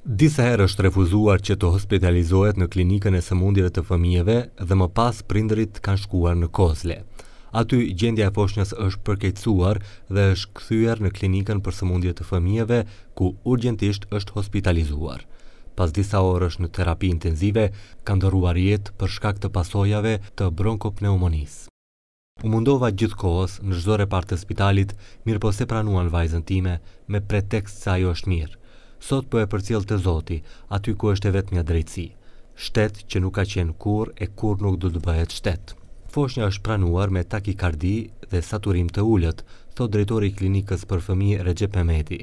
Disa herë është refuzuar që të hospitalizohet në Klinikën e Sëmundjeve të Fëmijëve dhe më pas prindërit kanë shkuar në Kozle. Aty gjendja e foshnjës është përkeqësuar dhe është kthyer në Klinikën për Sëmundje të Fëmijëve, ku urgjentisht është hospitalizuar. Pas disa orësh në terapi intenzive, ka ndërruar jetë për shkak të pasojave të bronkopneumonisë. U mundova gjithë kohës në çdo repart të spitalit, mirëpo s'e pranuan vajzën time, me pretekst se ajo është mirë. Sot po e përcjell te Zoti, aty ku është e vetmja drejtësi. Shtet që nuk ka qenë kurrë e kurrë nuk do të bëhet shtet. Foshnja është pranuar me takikardi dhe saturim të ulët, thotë drejtori i Klinikës për Fëmijë Rexhep Memeti.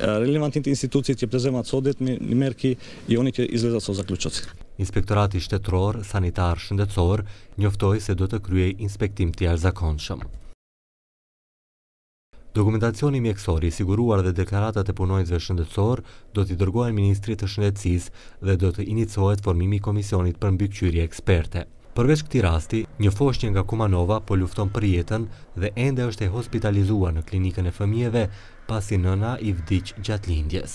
Relevantnite institucii qe prezemat soodvetni merki i oni qe izlezat so zakluçoci. Inspektorati Shtetëror Sanitar Shëndetësor njoftoi se do të kryejë inspektim të jashtëzakonshëm. Dokumentacioni mjekësor i siguruar dhe deklaratat e punonjësve shëndetësorë do t'i dërgohen Ministrit të Shëndetësisë dhe do të inicohet formimi i komisionit për mbikëqyrje eksperte. Përveç këtij rasti, një foshnje nga Kumanova po lufton për jetën dhe ende është e hospitalizuar në Klinikën e Fëmijëve pasi nëna i vdiq gjatë lindjes.